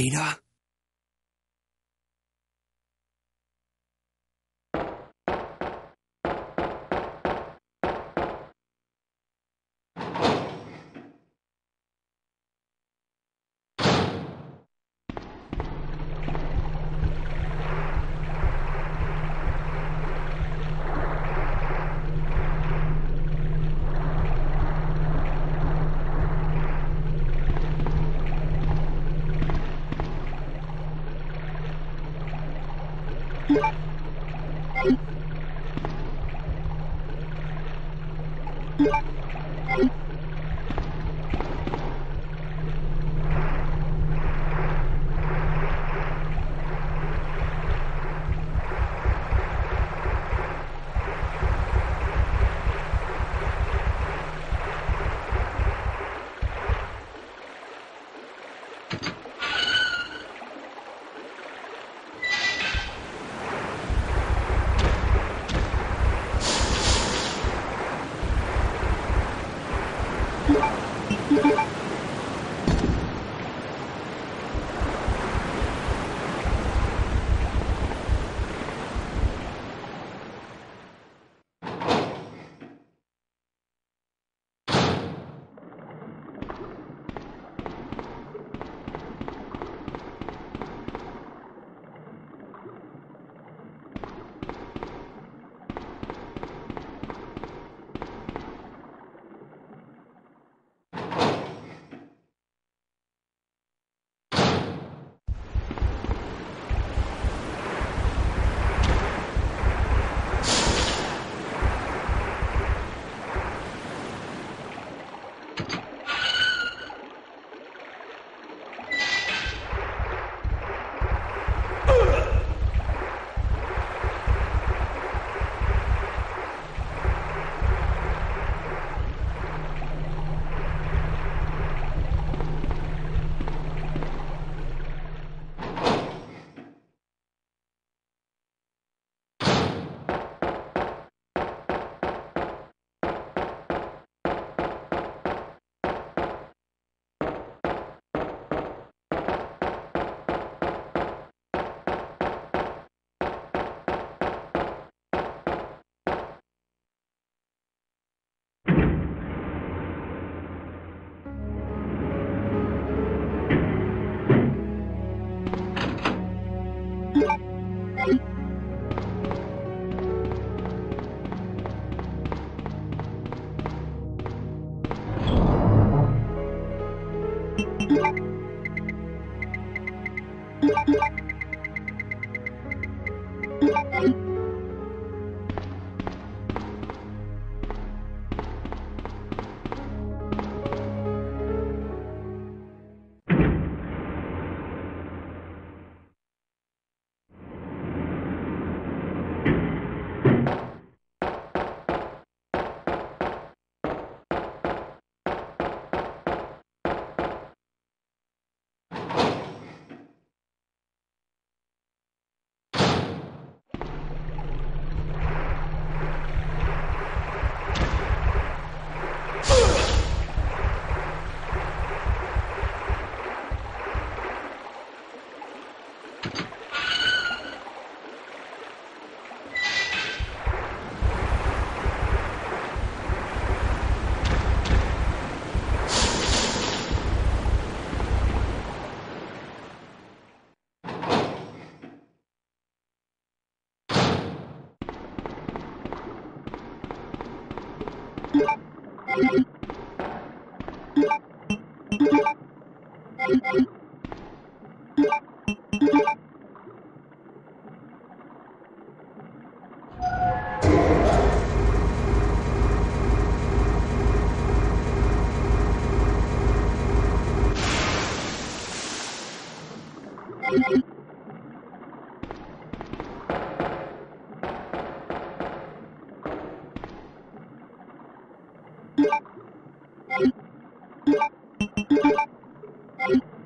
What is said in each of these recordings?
伊拉。Yeah. Thank you. Thank you.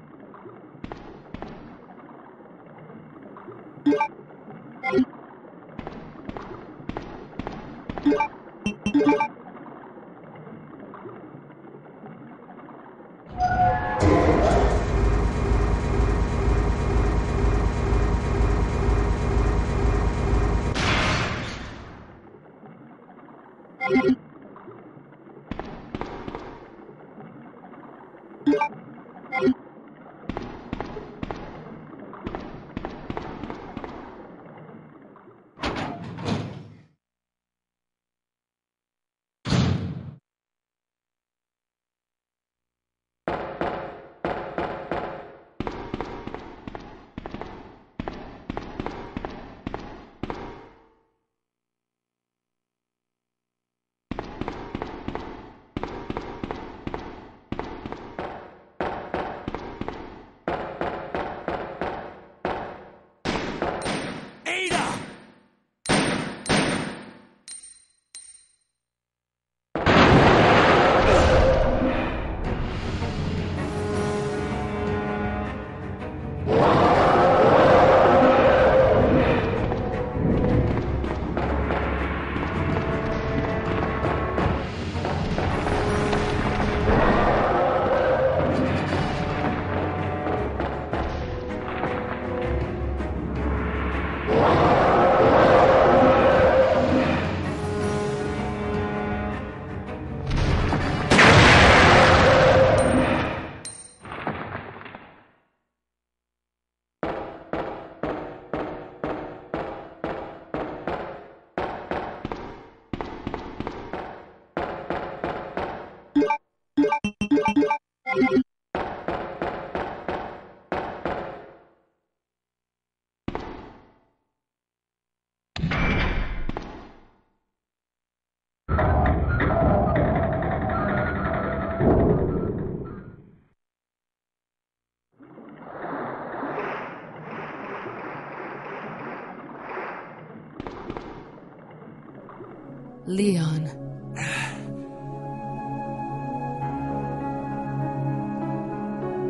Leon.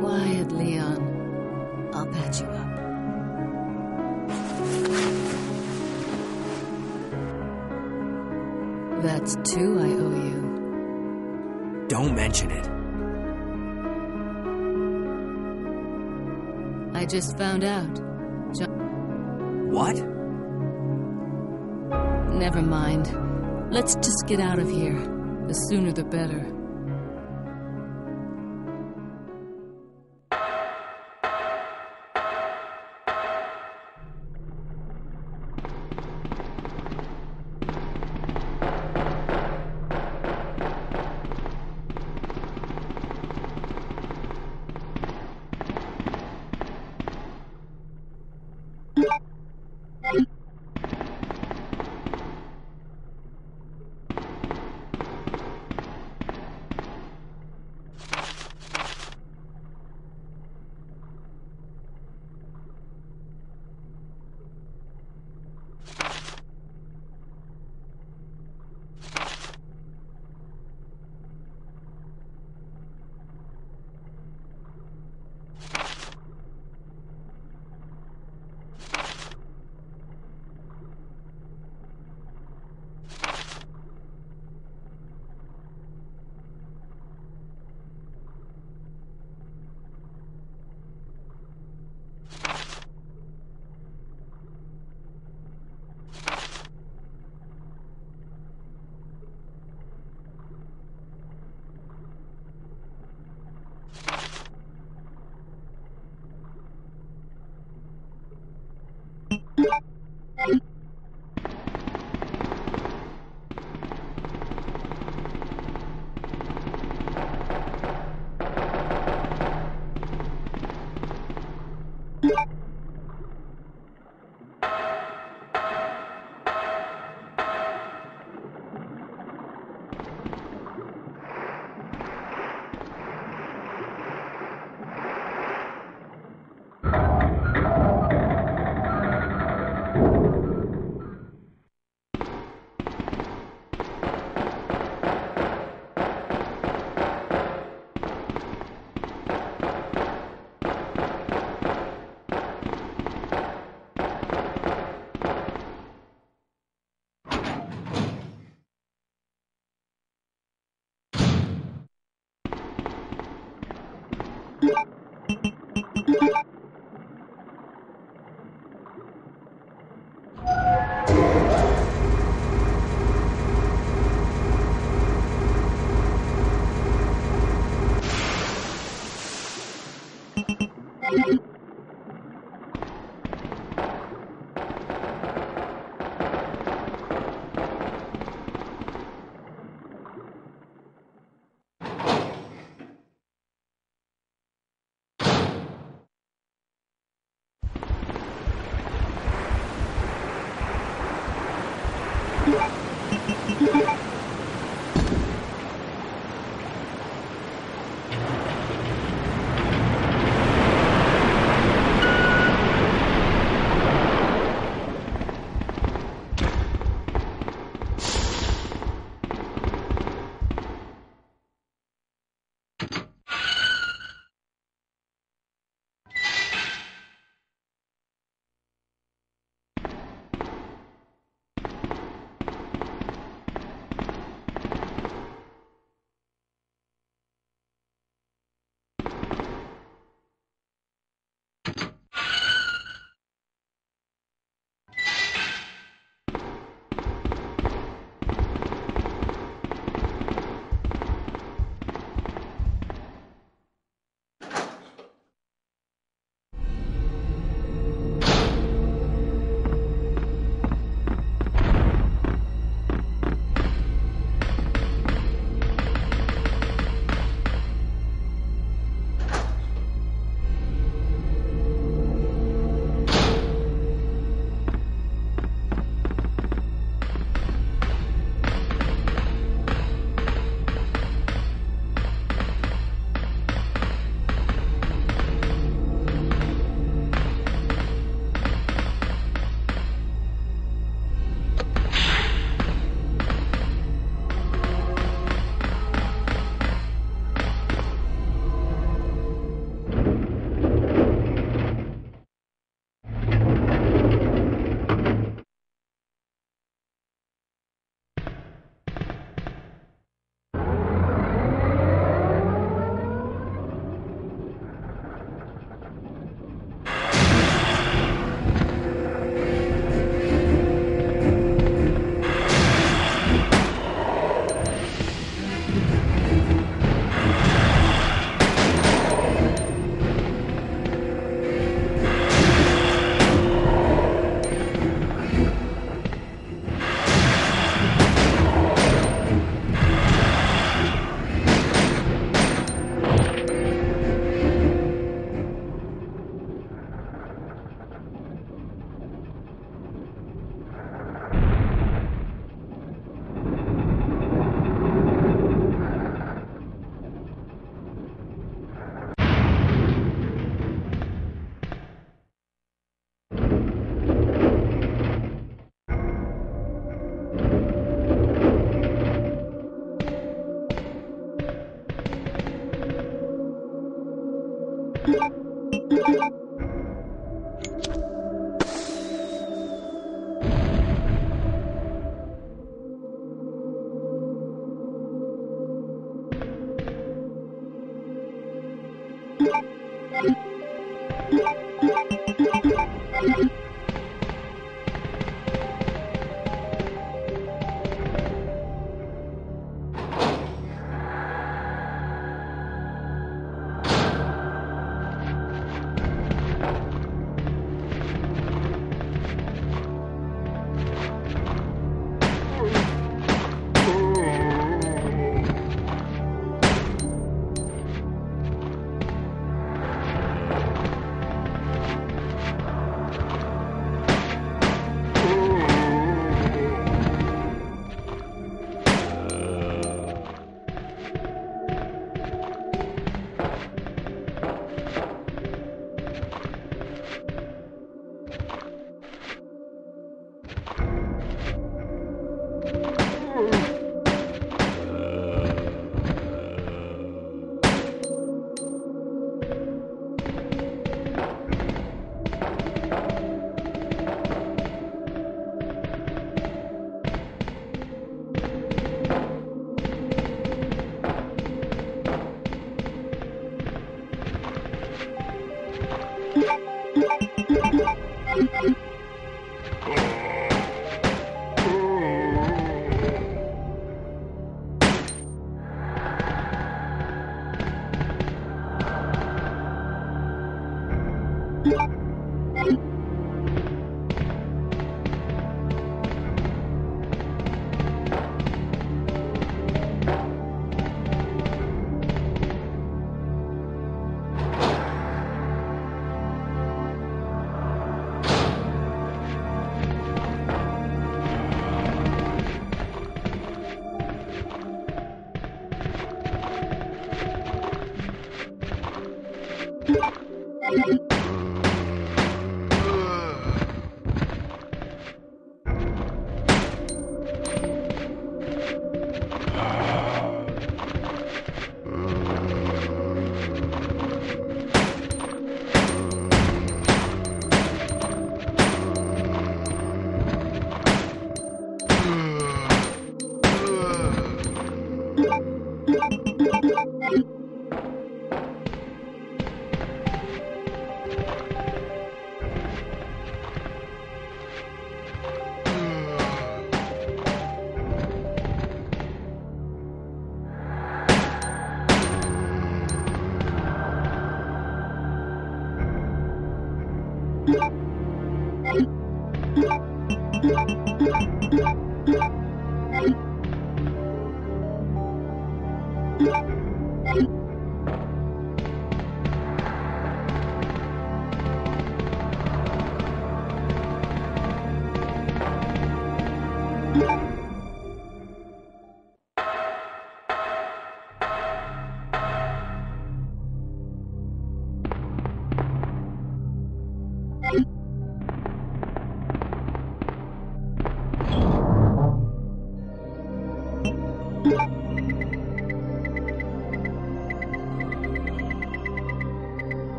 Quiet, Leon. I'll patch you up. That's two I owe you. Don't mention it. I just found out. What? Never mind. Let's just get out of here. The sooner the better.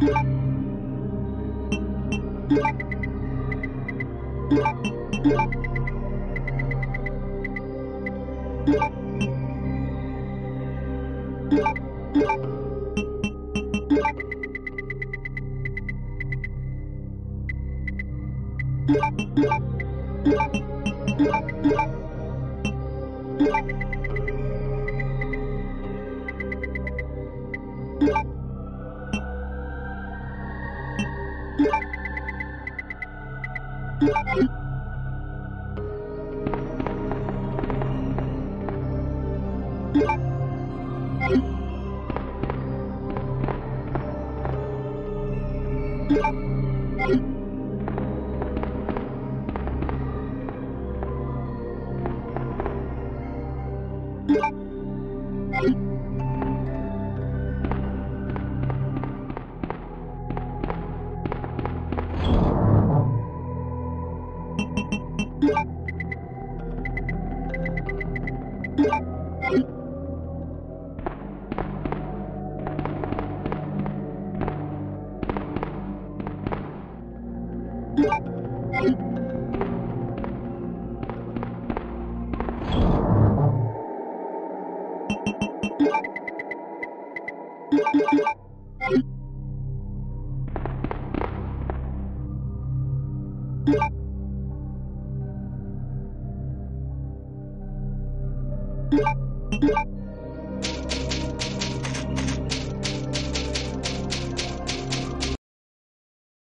You